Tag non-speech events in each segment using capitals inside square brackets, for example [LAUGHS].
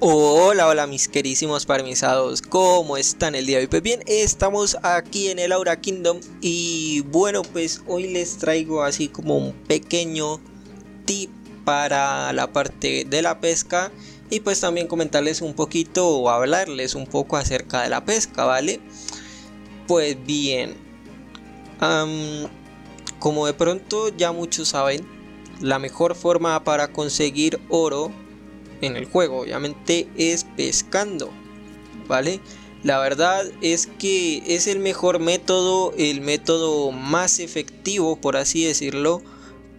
Hola, hola mis querísimos parmisados, ¿cómo están el día de hoy? Pues bien, estamos aquí en el Aura Kingdom y bueno, pues hoy les traigo así como un pequeño tip para la parte de la pesca y pues también comentarles un poquito o hablarles un poco acerca de la pesca, ¿vale? Pues bien, como de pronto ya muchos saben, la mejor forma para conseguir oro en el juego, obviamente es pescando, ¿vale? La verdad es que es el mejor método, el método más efectivo, por así decirlo,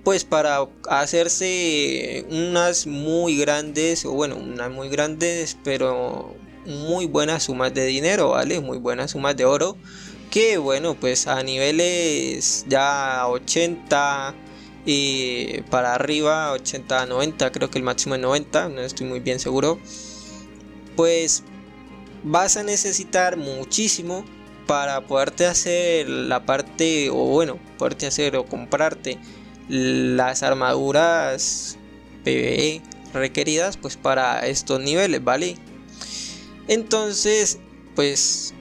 pues para hacerse unas muy grandes, o bueno, unas muy grandes, pero muy buenas sumas de dinero, ¿vale? Muy buenas sumas de oro, que bueno, pues a niveles ya 80, y para arriba 80 90 creo que el máximo es 90 no estoy muy bien seguro. Pues vas a necesitar muchísimo para poderte hacer la parte o bueno poderte hacer o comprarte las armaduras PvE requeridas pues para estos niveles vale entonces pues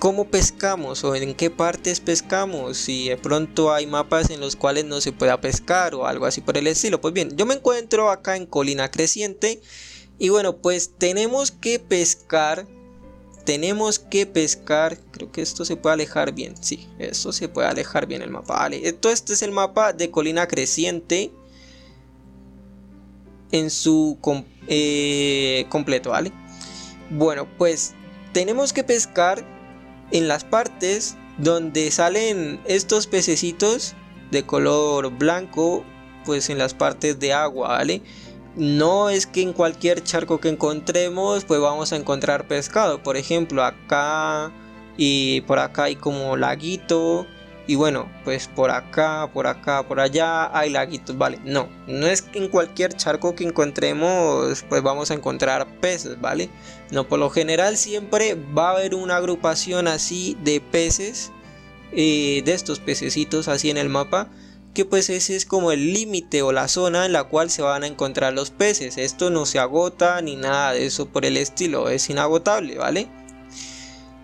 cómo pescamos o en qué partes pescamos, si de pronto hay mapas en los cuales no se pueda pescar o algo así por el estilo. Pues bien, yo me encuentro acá en Colina Creciente y bueno, pues tenemos que pescar, tenemos que pescar, creo que esto se puede alejar bien, sí, esto se puede alejar bien el mapa, vale. Entonces este es el mapa de Colina Creciente en su eh, completo, ¿vale? Bueno, pues tenemos que pescar en las partes donde salen estos pececitos de color blanco, pues en las partes de agua, ¿vale? No es que en cualquier charco que encontremos, pues vamos a encontrar pescado. Por ejemplo, acá y por acá hay como laguito y bueno, pues por acá, por acá, por allá hay laguitos, vale. No, no es que en cualquier charco que encontremos, pues vamos a encontrar peces, vale. No, por lo general siempre va a haber una agrupación así de peces, eh, de estos pececitos así en el mapa. Que pues ese es como el límite o la zona en la cual se van a encontrar los peces. Esto no se agota ni nada de eso por el estilo, es inagotable, ¿vale?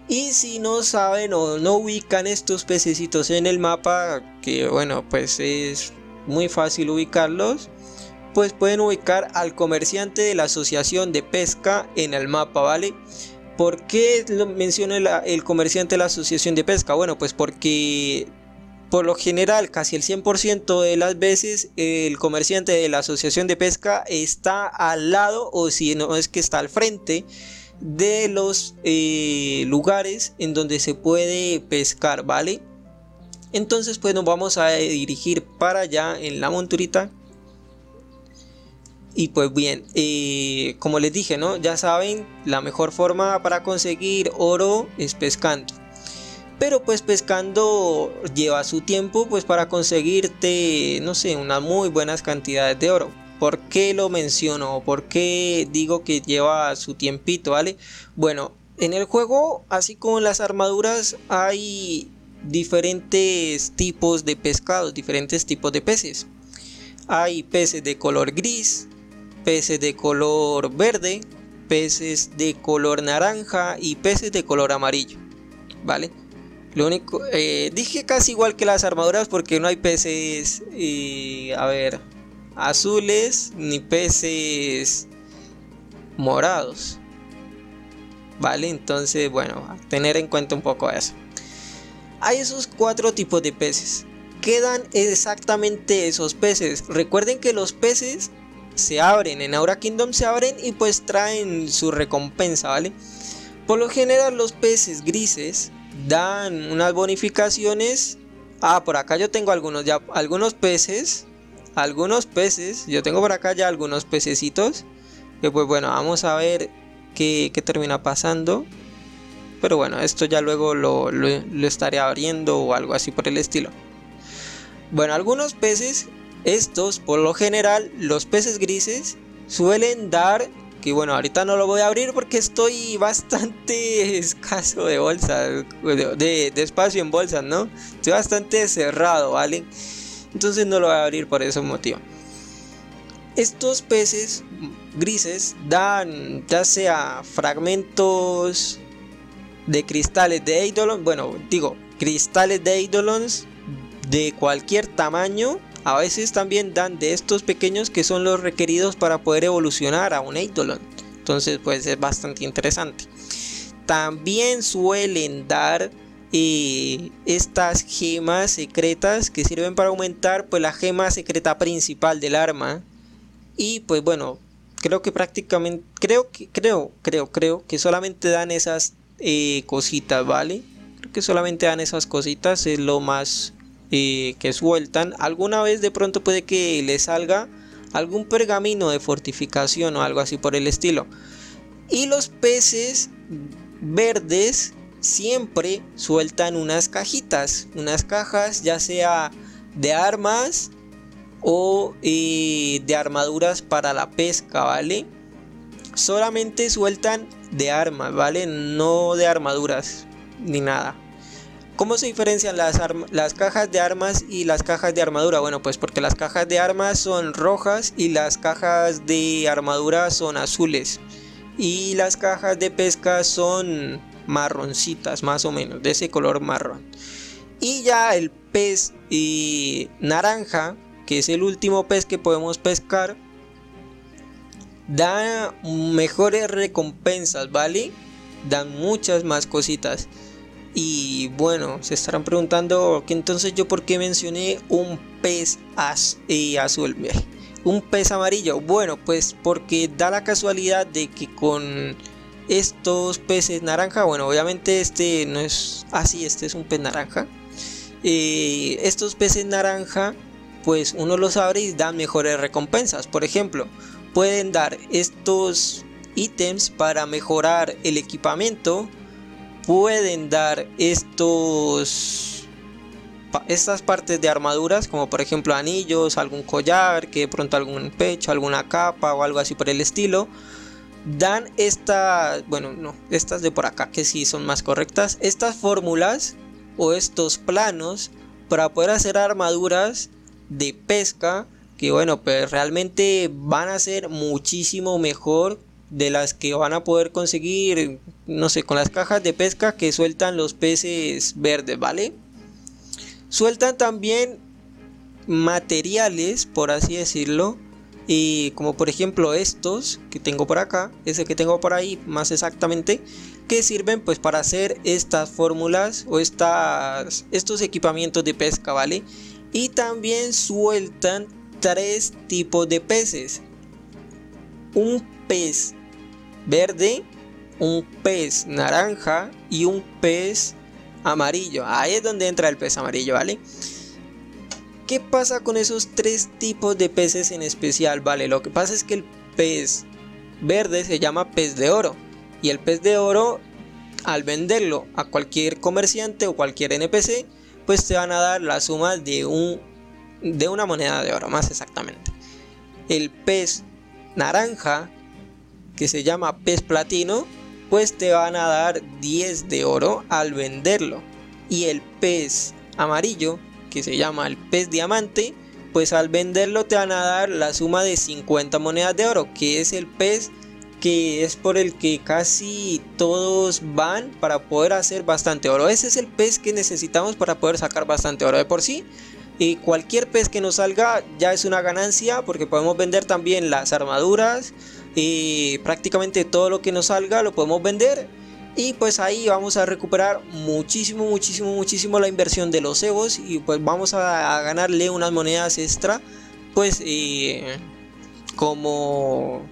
Y si no saben o no ubican estos pececitos en el mapa, que bueno, pues es muy fácil ubicarlos, pues pueden ubicar al comerciante de la asociación de pesca en el mapa, ¿vale? ¿Por qué menciona el comerciante de la asociación de pesca? Bueno, pues porque por lo general, casi el 100% de las veces, el comerciante de la asociación de pesca está al lado, o si no es que está al frente de los eh, lugares en donde se puede pescar, ¿vale? Entonces pues nos vamos a dirigir para allá en la monturita. Y pues bien, eh, como les dije, ¿no? Ya saben, la mejor forma para conseguir oro es pescando. Pero pues pescando lleva su tiempo pues para conseguirte, no sé, unas muy buenas cantidades de oro. ¿Por qué lo menciono? ¿Por qué digo que lleva su tiempito, ¿vale? Bueno, en el juego, así como en las armaduras, hay diferentes tipos de pescados, diferentes tipos de peces. Hay peces de color gris, peces de color verde, peces de color naranja y peces de color amarillo, ¿vale? Lo único, eh, dije casi igual que las armaduras porque no hay peces, y a ver, azules ni peces morados. ¿Vale? Entonces, bueno, tener en cuenta un poco eso. Hay esos cuatro tipos de peces. Quedan exactamente esos peces. Recuerden que los peces se abren, en Aura Kingdom se abren y pues traen su recompensa, ¿vale? Por lo general los peces grises dan unas bonificaciones. Ah, por acá yo tengo algunos ya, algunos peces algunos peces. Yo tengo por acá ya algunos pececitos. Que pues bueno, vamos a ver qué, termina pasando. Pero bueno, esto ya luego lo, lo, estaré abriendo o algo así por el estilo. Bueno, algunos peces, estos por lo general, los peces grises suelen dar que bueno, ahorita no lo voy a abrir porque estoy [LAUGHS] bastante escaso de bolsa, de, de, espacio en bolsas, ¿no? Estoy bastante cerrado, ¿vale? Entonces no lo voy a abrir por ese motivo. Estos peces grises dan ya sea fragmentos de cristales de Eidolon, bueno, digo, cristales de Eidolons de cualquier tamaño. A veces también dan de estos pequeños que son los requeridos para poder evolucionar a un Eidolon. Entonces, pues es bastante interesante. También suelen dar eh, estas gemas secretas que sirven para aumentar pues la gema secreta principal del arma. Y pues bueno, creo que prácticamente, creo que, creo, creo, creo que solamente dan esas eh, cositas, ¿vale? Creo que solamente dan esas cositas, es lo más eh, que sueltan. Alguna vez de pronto puede que le salga algún pergamino de fortificación o algo así por el estilo. Y los peces verdes siempre sueltan unas cajitas, unas cajas ya sea de armas o eh, de armaduras para la pesca, ¿vale? Solamente sueltan de armas, ¿vale? No de armaduras ni nada. ¿Cómo se diferencian las, las, cajas de armas y las cajas de armadura? Bueno, pues porque las cajas de armas son rojas y las cajas de armadura son azules. Y las cajas de pesca son marroncitas, más o menos, de ese color marrón. Y ya el pez y naranja, que es el último pez que podemos pescar, da mejores recompensas, ¿vale? Dan muchas más cositas. Y bueno, se estarán preguntando que entonces yo por qué mencioné un pez y azul, [LAUGHS] un pez amarillo. Bueno, pues porque da la casualidad de que con estos peces naranja, bueno, obviamente este no es así, este es un pez naranja. Eh, estos peces naranja, pues uno los abre y dan mejores recompensas. Por ejemplo, pueden dar estos ítems para mejorar el equipamiento pueden dar estos estas partes de armaduras como por ejemplo anillos algún collar que de pronto algún pecho alguna capa o algo así por el estilo dan estas bueno no estas de por acá que sí son más correctas estas fórmulas o estos planos para poder hacer armaduras de pesca que bueno pues realmente van a ser muchísimo mejor de las que van a poder conseguir, no sé, con las cajas de pesca que sueltan los peces verdes, ¿vale? Sueltan también materiales, por así decirlo, y como por ejemplo estos que tengo por acá, ese que tengo por ahí más exactamente, que sirven pues para hacer estas fórmulas o estas, estos equipamientos de pesca, ¿vale? Y también sueltan tres tipos de peces. Un pez verde, un pez naranja y un pez amarillo. Ahí es donde entra el pez amarillo, ¿vale? ¿Qué pasa con esos tres tipos de peces en especial? Vale, lo que pasa es que el pez verde se llama pez de oro. Y el pez de oro, al venderlo a cualquier comerciante o cualquier NPC, pues te van a dar la suma de, un, de una moneda de oro, más exactamente. El pez naranja que se llama pez platino, pues te van a dar 10 de oro al venderlo. Y el pez amarillo, que se llama el pez diamante, pues al venderlo te van a dar la suma de 50 monedas de oro, que es el pez que es por el que casi todos van para poder hacer bastante oro. Ese es el pez que necesitamos para poder sacar bastante oro de por sí. Y cualquier pez que nos salga ya es una ganancia porque podemos vender también las armaduras, y prácticamente todo lo que nos salga lo podemos vender y pues ahí vamos a recuperar muchísimo muchísimo muchísimo la inversión de los cebos y pues vamos a, ganarle unas monedas extra pues eh, como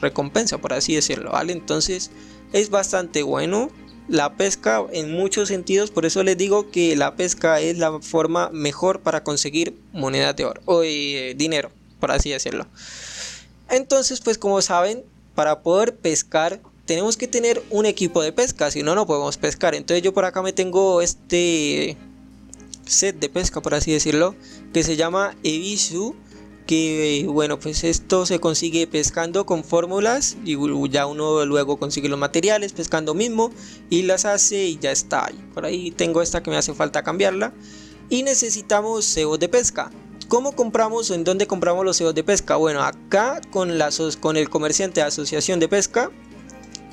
recompensa por así decirlo vale entonces es bastante bueno la pesca en muchos sentidos por eso les digo que la pesca es la forma mejor para conseguir monedas de oro o eh, dinero por así decirlo. Entonces, pues como saben, para poder pescar tenemos que tener un equipo de pesca, si no, no podemos pescar. Entonces yo por acá me tengo este set de pesca, por así decirlo, que se llama Ebisu. Que bueno, pues esto se consigue pescando con fórmulas y ya uno luego consigue los materiales pescando mismo y las hace y ya está. Por ahí tengo esta que me hace falta cambiarla. Y necesitamos cebos de pesca. ¿Cómo compramos o en dónde compramos los cebos de pesca? Bueno, acá con, la, con el comerciante de asociación de pesca,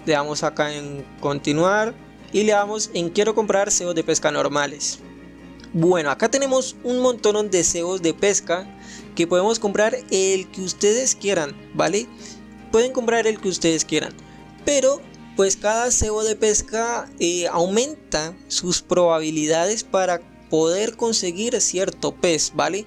le damos acá en continuar y le damos en quiero comprar cebos de pesca normales. Bueno, acá tenemos un montón de cebos de pesca que podemos comprar el que ustedes quieran, ¿vale? Pueden comprar el que ustedes quieran, pero pues cada cebo de pesca eh, aumenta sus probabilidades para poder conseguir cierto pez, ¿vale?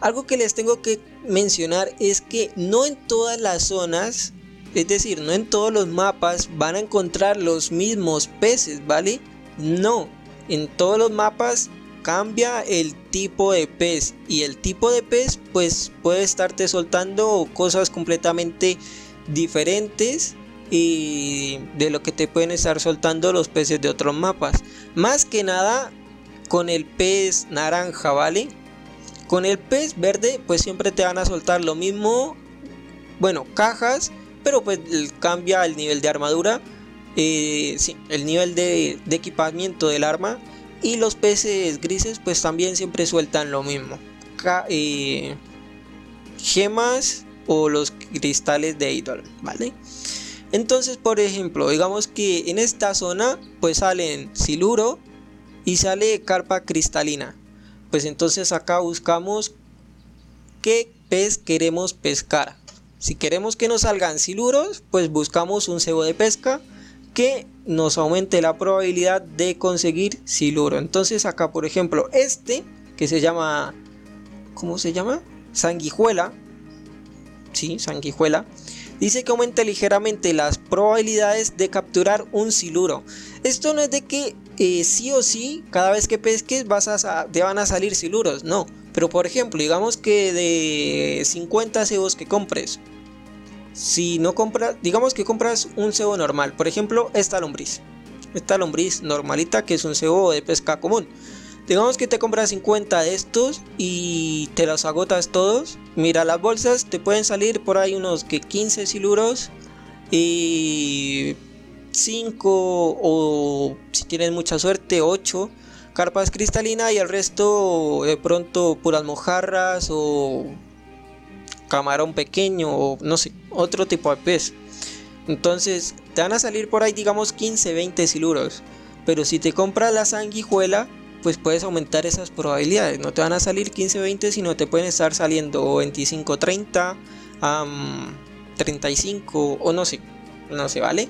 Algo que les tengo que mencionar es que no en todas las zonas, es decir, no en todos los mapas van a encontrar los mismos peces, ¿vale? No, en todos los mapas cambia el tipo de pez y el tipo de pez pues puede estarte soltando cosas completamente diferentes y de lo que te pueden estar soltando los peces de otros mapas. Más que nada con el pez naranja, ¿vale? Con el pez verde pues siempre te van a soltar lo mismo, bueno, cajas, pero pues cambia el nivel de armadura, eh, el nivel de, equipamiento del arma y los peces grises pues también siempre sueltan lo mismo. Eh, gemas o los cristales de idol, ¿vale? Entonces, por ejemplo, digamos que en esta zona pues salen siluro y sale carpa cristalina pues entonces acá buscamos qué pez queremos pescar. Si queremos que nos salgan siluros, pues buscamos un cebo de pesca que nos aumente la probabilidad de conseguir siluro. Entonces acá, por ejemplo, este que se llama, ¿cómo se llama? Sanguijuela. Sí, sanguijuela. Dice que aumenta ligeramente las probabilidades de capturar un siluro. Esto no es de que eh, sí o sí, cada vez que pesques vas a, te van a salir siluros, no. Pero por ejemplo, digamos que de 50 cebos que compres, si no compras, digamos que compras un cebo normal, por ejemplo, esta lombriz, esta lombriz normalita que es un cebo de pesca común. Digamos que te compras 50 de estos y te los agotas todos. Mira, las bolsas te pueden salir por ahí unos que 15 siluros y 5 o si tienes mucha suerte 8 carpas cristalinas y el resto de pronto puras mojarras o camarón pequeño o no sé, otro tipo de pez. Entonces te van a salir por ahí digamos 15, 20 siluros. Pero si te compras la sanguijuela, pues puedes aumentar esas probabilidades. No te van a salir 15, 20, sino te pueden estar saliendo 25, 30, 35 o no sé. No sé, ¿vale?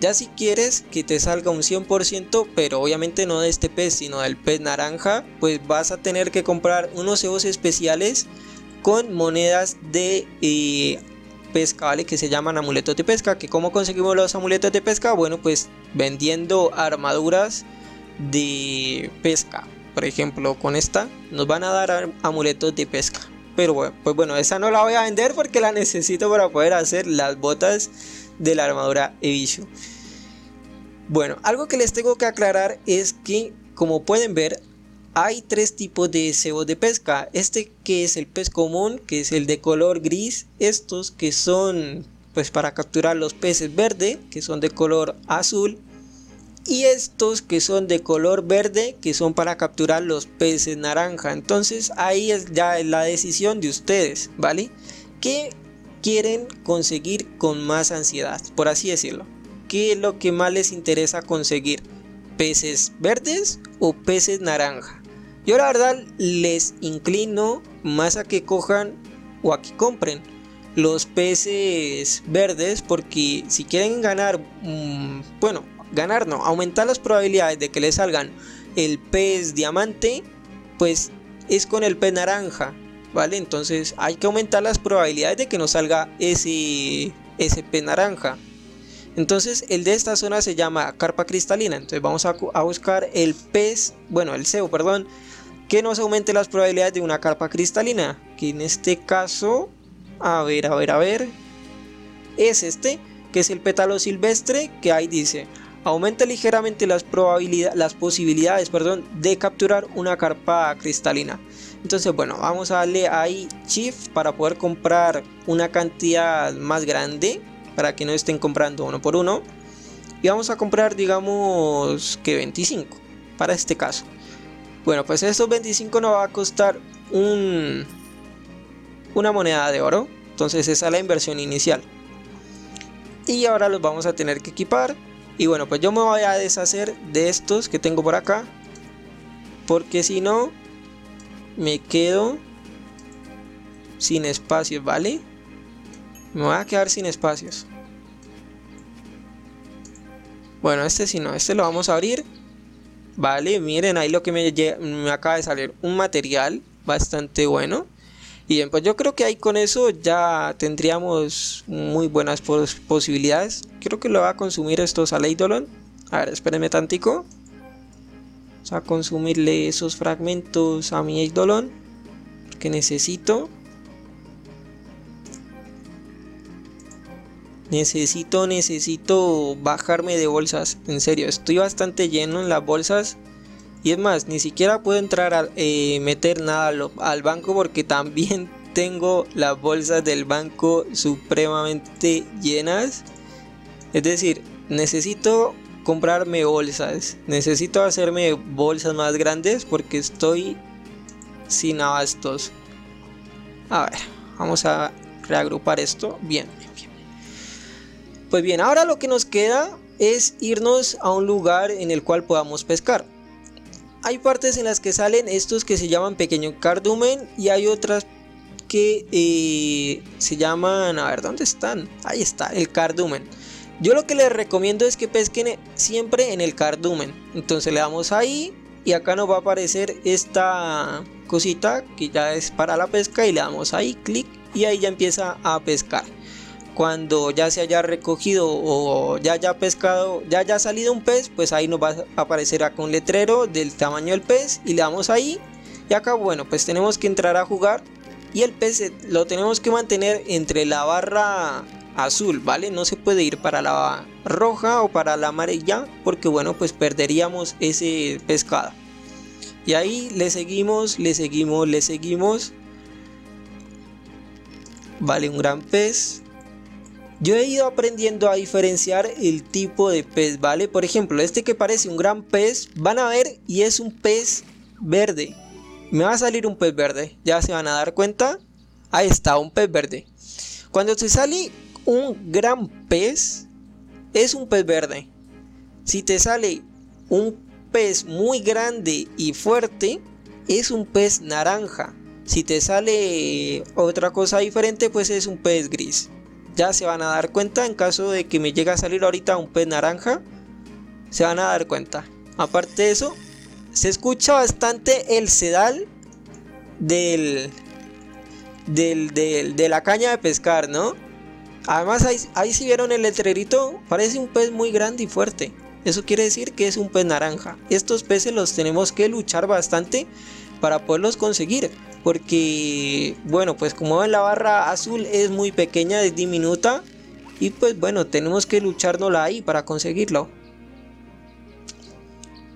Ya si quieres que te salga un 100%, pero obviamente no de este pez, sino del pez naranja, pues vas a tener que comprar unos cebos especiales con monedas de eh, pesca, ¿vale? Que se llaman amuletos de pesca. Que cómo conseguimos los amuletos de pesca? Bueno, pues vendiendo armaduras de pesca. Por ejemplo, con esta nos van a dar amuletos de pesca. Pero bueno, pues bueno, esa no la voy a vender porque la necesito para poder hacer las botas de la armadura Evishu. Bueno, algo que les tengo que aclarar es que, como pueden ver, hay tres tipos de cebos de pesca. Este que es el pez común, que es el de color gris. Estos que son pues para capturar los peces verde, que son de color azul. Y estos que son de color verde, que son para capturar los peces naranja. Entonces ahí es ya la decisión de ustedes, ¿vale? Que quieren conseguir con más ansiedad, por así decirlo. ¿Qué es lo que más les interesa conseguir? ¿Peces verdes o peces naranja? Yo la verdad les inclino más a que cojan o a que compren los peces verdes porque si quieren ganar, mm, bueno, ganar no, aumentar las probabilidades de que les salgan el pez diamante, pues es con el pez naranja. ¿Vale? Entonces hay que aumentar las probabilidades de que nos salga ese, pez naranja. Entonces el de esta zona se llama carpa cristalina. Entonces vamos a, buscar el pez, bueno, el cebo, perdón, que nos aumente las probabilidades de una carpa cristalina. Que en este caso, a ver, a ver, a ver, es este, que es el pétalo silvestre, que ahí dice, aumenta ligeramente las, las posibilidades perdón, de capturar una carpa cristalina. Entonces, bueno, vamos a darle ahí Shift para poder comprar una cantidad más grande para que no estén comprando uno por uno. Y vamos a comprar, digamos, que 25 para este caso. Bueno, pues estos 25 nos va a costar un, una moneda de oro. Entonces esa es la inversión inicial. Y ahora los vamos a tener que equipar. Y bueno, pues yo me voy a deshacer de estos que tengo por acá. Porque si no, me quedo sin espacios, ¿vale? Me voy a quedar sin espacios. Bueno, este si no, este lo vamos a abrir. Vale, miren ahí lo que me, me acaba de salir. Un material bastante bueno. Y bien, pues yo creo que ahí con eso ya tendríamos muy buenas posibilidades. Creo que lo va a consumir estos a Leidolon. A ver, espérenme tantico. Vamos a consumirle esos fragmentos a mi Eidolon. Que necesito. Necesito, necesito bajarme de bolsas. En serio, estoy bastante lleno en las bolsas. Y es más, ni siquiera puedo entrar a eh, meter nada al, banco porque también [LAUGHS] tengo las bolsas del banco supremamente llenas. Es decir, necesito comprarme bolsas. Necesito hacerme bolsas más grandes porque estoy sin abastos. A ver, vamos a reagrupar esto. Bien, bien, bien. Pues bien, ahora lo que nos queda es irnos a un lugar en el cual podamos pescar hay partes en las que salen estos que se llaman pequeño cardumen y hay otras que eh, se llaman, a ver, ¿dónde están? Ahí está, el cardumen. Yo lo que les recomiendo es que pesquen siempre en el cardumen. Entonces le damos ahí y acá nos va a aparecer esta cosita que ya es para la pesca y le damos ahí, clic y ahí ya empieza a pescar cuando ya se haya recogido o ya haya pescado, ya haya salido un pez, pues ahí nos va a aparecer acá un letrero del tamaño del pez y le damos ahí. Y acá, bueno, pues tenemos que entrar a jugar y el pez lo tenemos que mantener entre la barra azul, ¿vale? No se puede ir para la roja o para la amarilla porque, bueno, pues perderíamos ese pescado. Y ahí le seguimos, le seguimos, le seguimos. Vale, un gran pez. Yo he ido aprendiendo a diferenciar el tipo de pez, ¿vale? Por ejemplo, este que parece un gran pez, van a ver y es un pez verde. Me va a salir un pez verde, ya se van a dar cuenta. Ahí está, un pez verde. Cuando te sale un gran pez, es un pez verde. Si te sale un pez muy grande y fuerte, es un pez naranja. Si te sale otra cosa diferente, pues es un pez gris ya se van a dar cuenta en caso de que me llegue a salir ahorita un pez naranja. Se van a dar cuenta. Aparte de eso, se escucha bastante el sedal del, del, de la caña de pescar, ¿no? Además, ahí, ahí si vieron el letrerito, parece un pez muy grande y fuerte. Eso quiere decir que es un pez naranja. Estos peces los tenemos que luchar bastante para poderlos conseguir. Porque, bueno, pues como ven la barra azul es muy pequeña, es diminuta. Y pues bueno, tenemos que luchárnosla ahí para conseguirlo.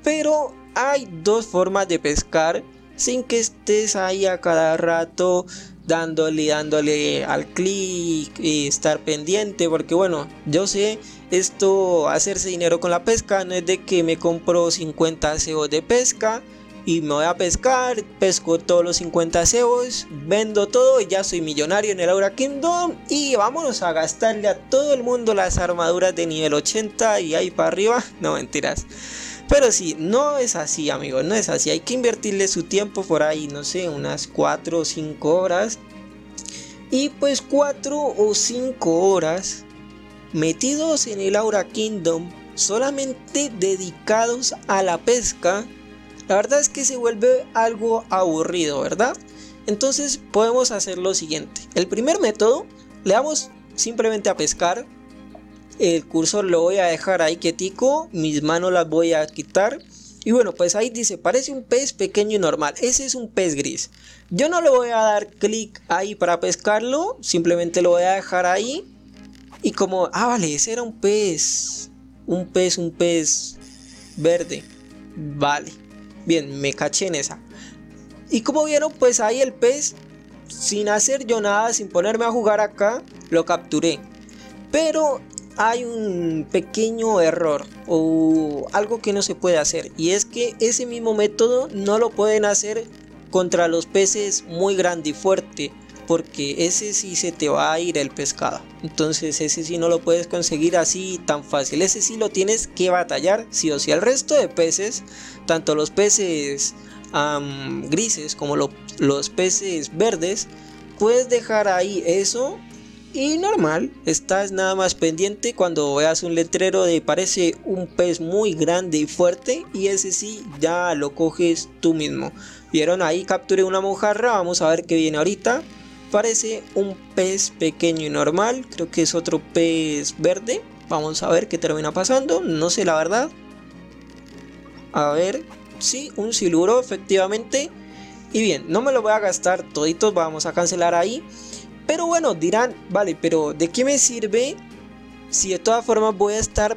Pero hay dos formas de pescar sin que estés ahí a cada rato dándole, dándole al clic y estar pendiente. Porque bueno, yo sé esto, hacerse dinero con la pesca no es de que me compro 50 cebos de pesca y me voy a pescar, pesco todos los 50 cebos, vendo todo y ya soy millonario en el Aura Kingdom y vámonos a gastarle a todo el mundo las armaduras de nivel 80 y ahí para arriba, [LAUGHS] no mentiras. Pero sí, no es así, amigos, no es así. Hay que invertirle su tiempo por ahí, no sé, unas 4 o 5 horas. Y pues 4 o 5 horas metidos en el Aura Kingdom, solamente dedicados a la pesca la verdad es que se vuelve algo aburrido, ¿verdad? Entonces podemos hacer lo siguiente. El primer método, le damos simplemente a pescar. El cursor lo voy a dejar ahí quietico, mis manos las voy a quitar. Y bueno, pues ahí dice, parece un pez pequeño y normal. Ese es un pez gris. Yo no le voy a dar clic ahí para pescarlo, simplemente lo voy a dejar ahí. Y como, ah, vale, ese era un pez. Un pez, un pez verde. Vale. Bien, me caché en esa. Y como vieron, pues ahí el pez, sin hacer yo nada, sin ponerme a jugar acá, lo capturé. Pero hay un pequeño error o algo que no se puede hacer. Y es que ese mismo método no lo pueden hacer contra los peces muy grande y fuerte. porque ese sí se te va a ir el pescado. Entonces ese sí no lo puedes conseguir así tan fácil. Ese sí lo tienes que batallar sí o sí. El resto de peces, tanto los peces grises como los peces verdes, puedes dejar ahí eso y normal, estás nada más pendiente cuando veas un letrero de parece un pez muy grande y fuerte y ese sí ya lo coges tú mismo. Vieron ahí capturé una mojarra, vamos a ver qué viene ahorita. Parece un pez pequeño y normal, creo que es otro pez verde. Vamos a ver qué termina pasando, no sé la verdad. A ver, sí, un siluro efectivamente. Y bien, no me lo voy a gastar toditos, vamos a cancelar ahí. Pero bueno, dirán, vale, pero ¿de qué me sirve si de todas formas voy a estar...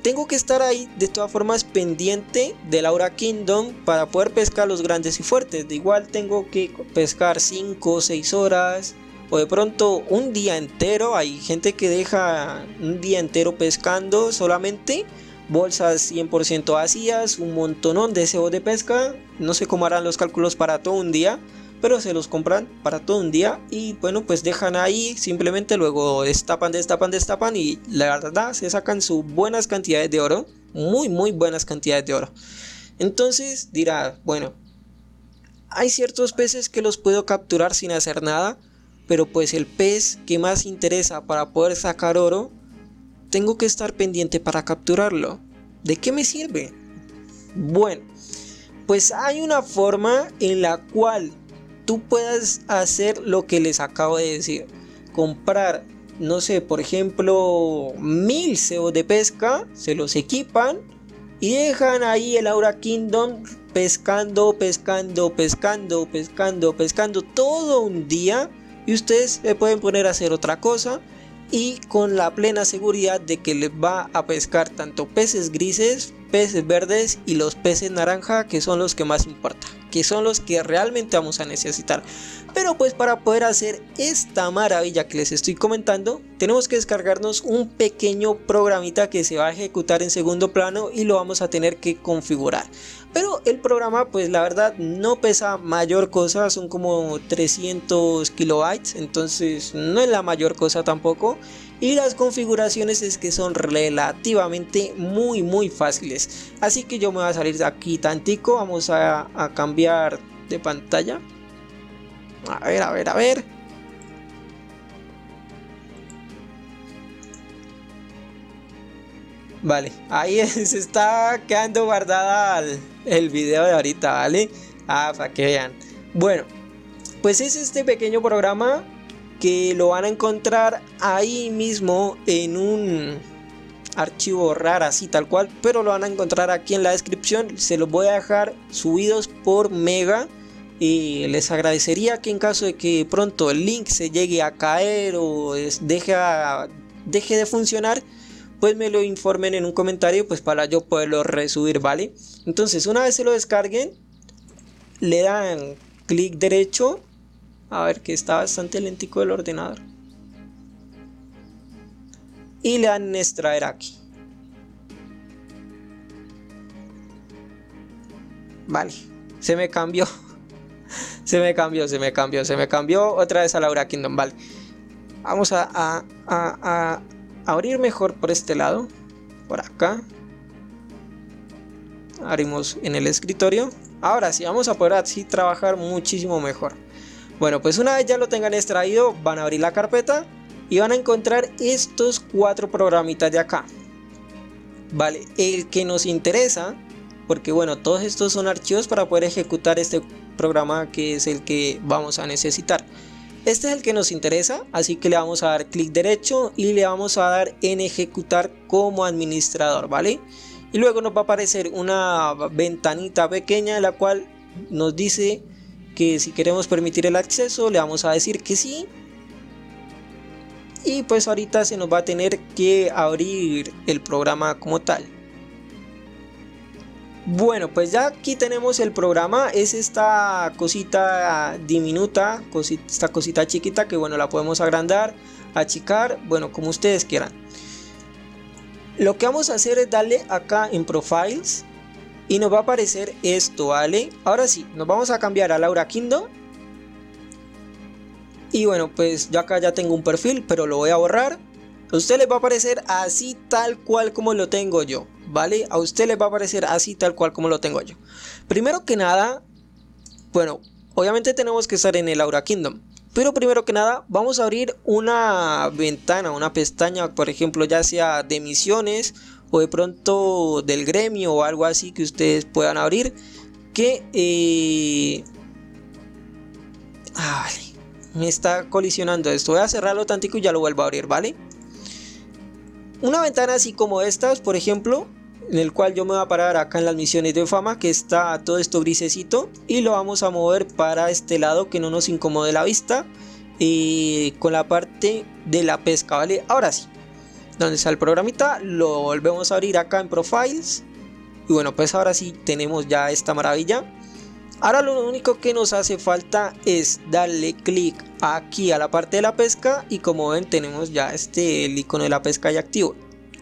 Tengo que estar ahí de todas formas pendiente de Laura Kingdom para poder pescar los grandes y fuertes. De igual tengo que pescar 5 o 6 horas o de pronto un día entero. Hay gente que deja un día entero pescando solamente bolsas 100% vacías, un montonón de cebos de pesca. No sé cómo harán los cálculos para todo un día pero se los compran para todo un día y bueno pues dejan ahí simplemente luego destapan destapan destapan y la verdad se sacan sus buenas cantidades de oro muy muy buenas cantidades de oro entonces dirá bueno hay ciertos peces que los puedo capturar sin hacer nada pero pues el pez que más interesa para poder sacar oro tengo que estar pendiente para capturarlo ¿de qué me sirve? bueno pues hay una forma en la cual tú puedas hacer lo que les acabo de decir. Comprar, no sé, por ejemplo, mil cebos de pesca, se los equipan y dejan ahí el Aura Kingdom pescando, pescando, pescando, pescando, pescando todo un día. Y ustedes se pueden poner a hacer otra cosa y con la plena seguridad de que les va a pescar tanto peces grises, peces verdes y los peces naranja que son los que más importan que son los que realmente vamos a necesitar. Pero pues para poder hacer esta maravilla que les estoy comentando, tenemos que descargarnos un pequeño programita que se va a ejecutar en segundo plano y lo vamos a tener que configurar. Pero el programa pues la verdad no pesa mayor cosa, son como 300 kilobytes, entonces no es la mayor cosa tampoco. Y las configuraciones es que son relativamente muy muy fáciles. Así que yo me voy a salir de aquí tantico vamos a, a cambiar de pantalla. A ver a ver a ver Vale, ahí [LAUGHS] se está quedando guardada el, video de ahorita, ¿vale? Ah, para que vean. Bueno, pues es este pequeño programa que lo van a encontrar ahí mismo en un archivo raro así tal cual pero lo van a encontrar aquí en la descripción se los voy a dejar subidos por mega y les agradecería que en caso de que pronto el link se llegue a caer o deje de funcionar pues me lo informen en un comentario pues para yo poderlo resubir vale entonces una vez se lo descarguen le dan clic derecho a ver que está bastante lentico el ordenador. Y le dan extraer aquí. Vale, se me cambió. [LAUGHS] se me cambió, se me cambió, se me cambió otra vez a Laura Kingdom. Vale. Vamos a, a, a, abrir mejor por este lado. Por acá. Abrimos en el escritorio. Ahora sí, vamos a poder así trabajar muchísimo mejor. Bueno, pues una vez ya lo tengan extraído, van a abrir la carpeta y van a encontrar estos cuatro programitas de acá. Vale, el que nos interesa, porque bueno, todos estos son archivos para poder ejecutar este programa que es el que vamos a necesitar. Este es el que nos interesa, así que le vamos a dar clic derecho y le vamos a dar en ejecutar como administrador, ¿vale? Y luego nos va a aparecer una ventanita pequeña en la cual nos dice que si queremos permitir el acceso le vamos a decir que sí y pues ahorita se nos va a tener que abrir el programa como tal bueno pues ya aquí tenemos el programa es esta cosita diminuta esta cosita chiquita que bueno la podemos agrandar achicar bueno como ustedes quieran lo que vamos a hacer es darle acá en profiles y nos va a aparecer esto, ¿vale? Ahora sí, nos vamos a cambiar a Laura Kingdom Y bueno, pues yo acá ya tengo un perfil, pero lo voy a borrar. A usted les va a aparecer así tal cual como lo tengo yo, ¿vale? A usted les va a aparecer así tal cual como lo tengo yo. Primero que nada, bueno, obviamente tenemos que estar en el Aura Kingdom. Pero primero que nada, vamos a abrir una ventana, una pestaña, por ejemplo, ya sea de misiones o de pronto del gremio o algo así que ustedes puedan abrir. Que... Eh... Ah, vale. Me está colisionando esto. Voy a cerrarlo tantico y ya lo vuelvo a abrir, ¿vale? Una ventana así como estas, por ejemplo, en el cual yo me voy a parar acá en las misiones de fama, que está todo esto grisecito, y lo vamos a mover para este lado que no nos incomode la vista, y con la parte de la pesca, ¿vale? Ahora sí, donde está el programita, lo volvemos a abrir acá en Profiles, y bueno, pues ahora sí tenemos ya esta maravilla. Ahora lo único que nos hace falta es darle clic aquí a la parte de la pesca y como ven tenemos ya este el icono de la pesca ya activo.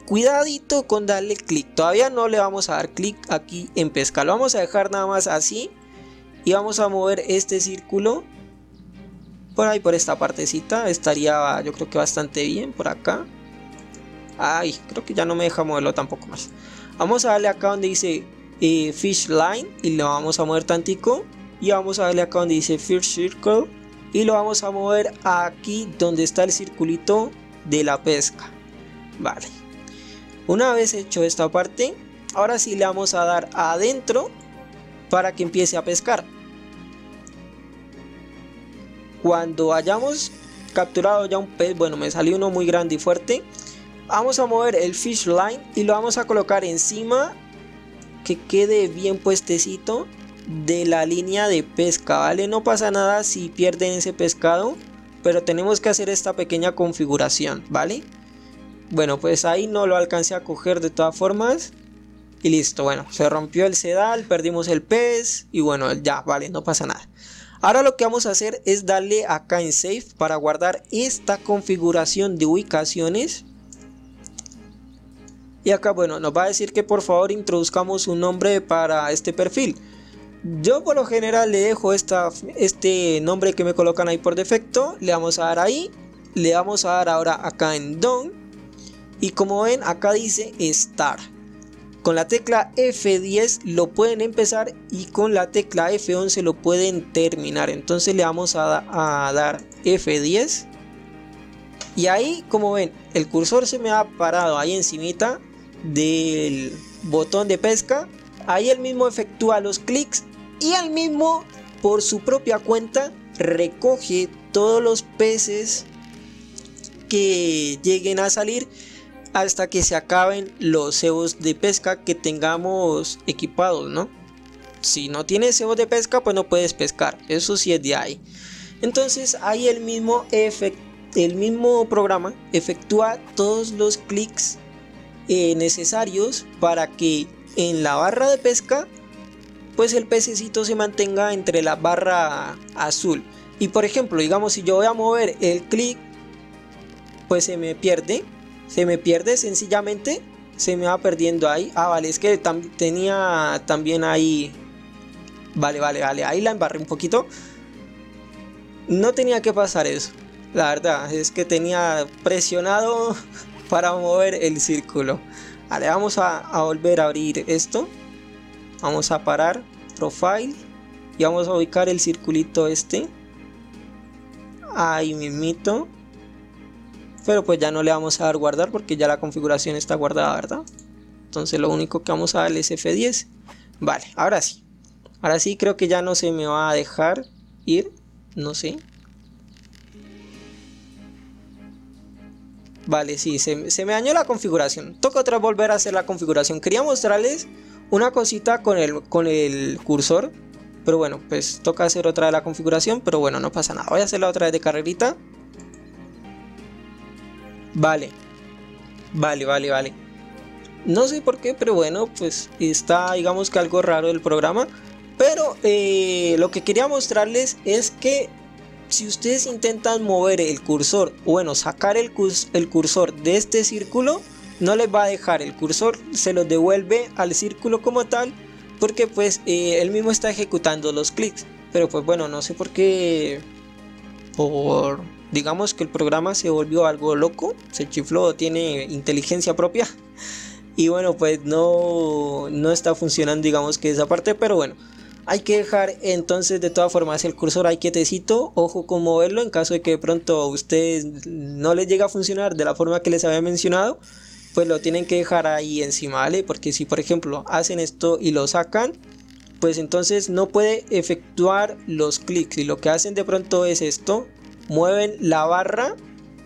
Cuidadito con darle clic, todavía no le vamos a dar clic aquí en pesca, lo vamos a dejar nada más así y vamos a mover este círculo. Por ahí por esta partecita, estaría yo creo que bastante bien por acá. Ay, creo que ya no me deja moverlo tampoco más. Vamos a darle acá donde dice eh, fish line y lo vamos a mover tantico. Y vamos a darle acá donde dice fish circle y lo vamos a mover aquí donde está el circulito de la pesca. Vale una vez hecho esta parte ahora sí le vamos a dar adentro para que empiece a pescar cuando hayamos capturado ya un pez bueno me salió uno muy grande y fuerte vamos a mover el fish line y lo vamos a colocar encima que quede bien puestecito de la línea de pesca, ¿vale? No pasa nada si pierden ese pescado, pero tenemos que hacer esta pequeña configuración, ¿vale? Bueno, pues ahí no lo alcancé a coger de todas formas. Y listo, bueno, se rompió el sedal, perdimos el pez y bueno, ya, vale, no pasa nada. Ahora lo que vamos a hacer es darle acá en Save para guardar esta configuración de ubicaciones y acá, bueno, nos va a decir que por favor introduzcamos un nombre para este perfil. Yo por lo general le dejo esta, este nombre que me colocan ahí por defecto. Le vamos a dar ahí. Le vamos a dar ahora acá en Done. Y como ven, acá dice Start. Con la tecla F10 lo pueden empezar y con la tecla F11 lo pueden terminar. Entonces le vamos a, a dar F10. Y ahí, como ven, el cursor se me ha parado ahí encimita del botón de pesca, ahí él mismo efectúa los clics y él mismo por su propia cuenta recoge todos los peces que lleguen a salir hasta que se acaben los cebos de pesca que tengamos equipados, ¿no? Si no tienes cebos de pesca, pues no puedes pescar. Eso sí es de ahí. Entonces ahí el mismo, el mismo programa efectúa todos los clics eh, necesarios para que en la barra de pesca pues el pececito se mantenga entre la barra azul y por ejemplo digamos si yo voy a mover el clic pues se me pierde se me pierde sencillamente se me va perdiendo ahí ah vale es que tenía también ahí vale vale vale ahí la embarré un poquito no tenía que pasar eso la verdad es que tenía presionado [LAUGHS] para mover el círculo. Vale, vamos a, volver a abrir esto. Vamos a parar profile y vamos a ubicar el circulito este. Ahí mismito. Pero pues ya no le vamos a dar guardar porque ya la configuración está guardada, ¿verdad? Entonces lo único que vamos a darle es F10. Vale, ahora sí. Ahora sí creo que ya no se me va a dejar ir. No sé. Vale, sí, se, me dañó la configuración. Toca otra vez volver a hacer la configuración. Quería mostrarles una cosita con el, con el cursor. Pero bueno, pues toca hacer otra de la configuración. Pero bueno, no pasa nada. Voy a hacerla otra vez de carrerita. Vale. Vale, vale, vale. No sé por qué, pero bueno, pues está digamos que algo raro el programa. Pero eh, lo que quería mostrarles es que si ustedes intentan mover el cursor, bueno, sacar el, cursor de este círculo, no les va a dejar, el cursor se lo devuelve al círculo como tal, porque pues eh, él mismo está ejecutando los clics. Pero pues bueno, no sé por qué por digamos que el programa se volvió algo loco, se chifló, tiene inteligencia propia. Y bueno, pues no, no está funcionando, digamos que esa parte, pero bueno, hay que dejar entonces de todas formas el cursor ahí quietecito, ojo con moverlo en caso de que de pronto ustedes no les llegue a funcionar de la forma que les había mencionado, pues lo tienen que dejar ahí encima, ¿vale? Porque si por ejemplo hacen esto y lo sacan, pues entonces no puede efectuar los clics y lo que hacen de pronto es esto, mueven la barra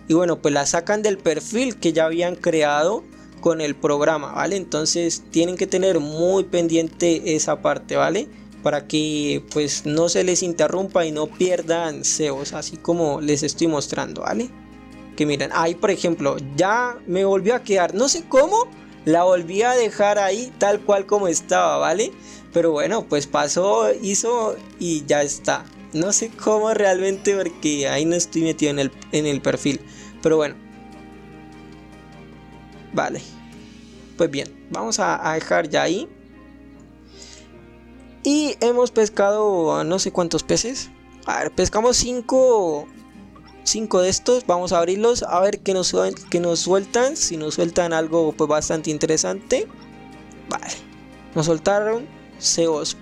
y bueno, pues la sacan del perfil que ya habían creado con el programa, ¿vale? Entonces tienen que tener muy pendiente esa parte, ¿vale? Para que pues no se les interrumpa y no pierdan SEOs, así como les estoy mostrando, ¿vale? Que miren, ahí por ejemplo, ya me volvió a quedar, no sé cómo, la volví a dejar ahí tal cual como estaba, ¿vale? Pero bueno, pues pasó, hizo y ya está. No sé cómo realmente porque ahí no estoy metido en el, en el perfil. Pero bueno, Vale. Pues bien, vamos a, dejar ya ahí. Y hemos pescado no sé cuántos peces. A ver, pescamos 5 cinco de estos. Vamos a abrirlos a ver qué nos, qué nos sueltan. Si nos sueltan algo pues bastante interesante. Vale. Nos soltaron ceos.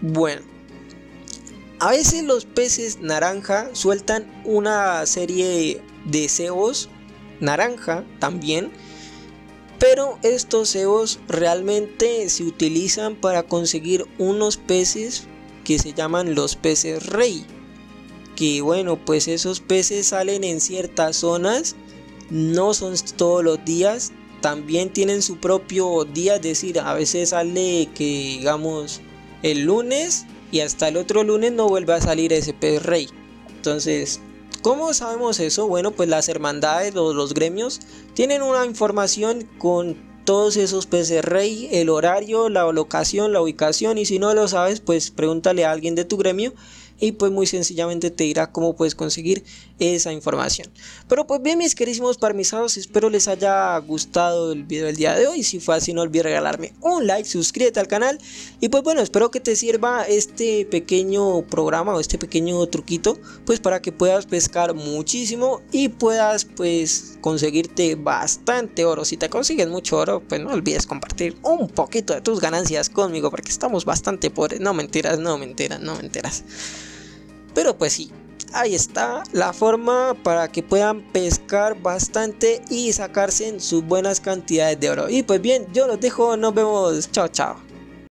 Bueno. A veces los peces naranja sueltan una serie de ceos naranja también. Pero estos cebos realmente se utilizan para conseguir unos peces que se llaman los peces rey. Que bueno, pues esos peces salen en ciertas zonas, no son todos los días, también tienen su propio día, es decir, a veces sale que digamos el lunes y hasta el otro lunes no vuelve a salir ese pez rey. Entonces ¿Cómo sabemos eso? Bueno, pues las hermandades o los gremios tienen una información con todos esos peces rey, el horario, la locación, la ubicación y si no lo sabes, pues pregúntale a alguien de tu gremio y pues muy sencillamente te dirá cómo puedes conseguir esa información. Pero pues bien mis queridísimos parmisados, espero les haya gustado el video del día de hoy. Si fue así no olvides regalarme un like, suscríbete al canal y pues bueno, espero que te sirva este pequeño programa o este pequeño truquito pues para que puedas pescar muchísimo y puedas pues conseguirte bastante oro. Si te consigues mucho oro, pues no olvides compartir un poquito de tus ganancias conmigo porque estamos bastante pobres. No mentiras, no mentiras, no mentiras. Pero pues sí, ahí está la forma para que puedan pescar bastante y sacarse sus buenas cantidades de oro. Y pues bien, yo los dejo, nos vemos, chao chao.